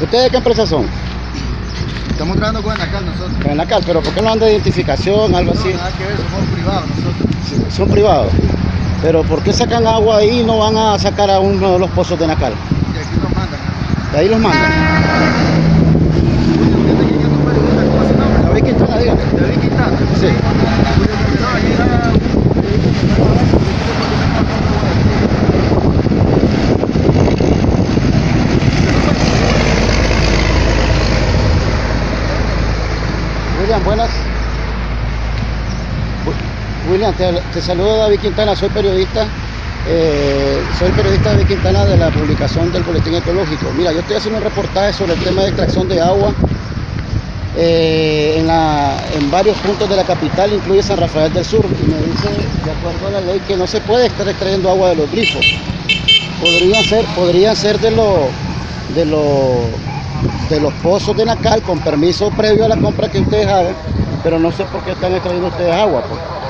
¿Ustedes de qué empresa son? Estamos entrando con Enacal nosotros. Cal, pero ¿por qué no han de identificación, algo así? No, nada que ver, somos privados nosotros. Sí, Son privados. Pero ¿por qué sacan agua ahí y no van a sacar a uno de los pozos de Nacal? Y aquí nos mandan. De ahí los mandan. Julio, fíjate que yo no puedo decir cómo se llama. David Quintana, dígame. David Quintana. Sí. Julio Mendoza, aquí era William, buenas. Wi- William, te, saludo David Quintana, soy periodista. eh, soy periodista David Quintana de la publicación del Boletín Ecológico. Mira, yo estoy haciendo un reportaje sobre el tema de extracción de agua eh, en varios puntos de la capital, incluye San Rafael del Sur. Y me dice, de acuerdo a la ley, que no se puede estar extrayendo agua de los grifos. Podrían ser, podrían ser de los de los de los pozos de Nacal con permiso previo a la compra que ustedes hagan, pero no sé por qué están extrayendo ustedes agua. pues.